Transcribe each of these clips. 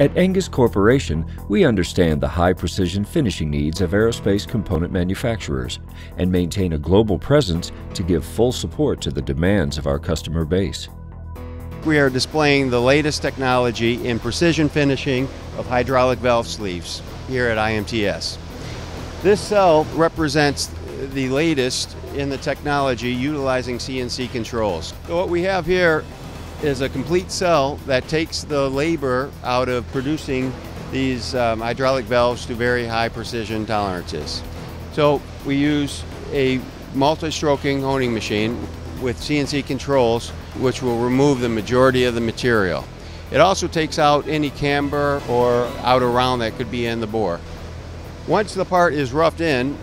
At Engis Corporation, we understand the high precision finishing needs of aerospace component manufacturers and maintain a global presence to give full support to the demands of our customer base. We are displaying the latest technology in precision finishing of hydraulic valve sleeves here at IMTS. This cell represents the latest in the technology utilizing CNC controls. So what we have here is a complete cell that takes the labor out of producing these um, hydraulic valves to very high precision tolerances. So we use a multi-stroking honing machine with CNC controls which will remove the majority of the material. It also takes out any camber or outer round that could be in the bore. Once the part is roughed in,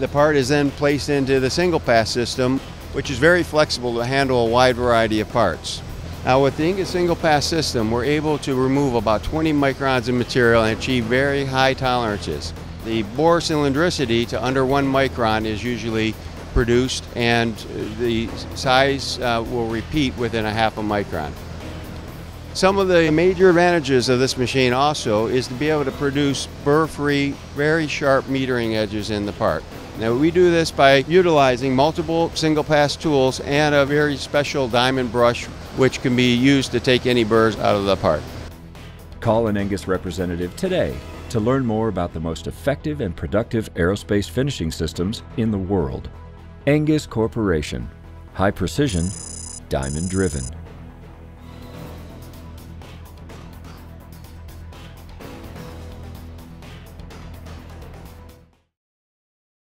the part is then placed into the single pass system which is very flexible to handle a wide variety of parts. Now with the Engis single pass system, we're able to remove about 20 microns of material and achieve very high tolerances. The bore cylindricity to under one micron is usually produced and the size uh, will repeat within a half a micron. Some of the major advantages of this machine also is to be able to produce burr-free, very sharp metering edges in the part. Now we do this by utilizing multiple single pass tools and a very special diamond brush which can be used to take any burrs out of the part. Call an Engis representative today to learn more about the most effective and productive aerospace finishing systems in the world. Engis Corporation. High precision, diamond driven.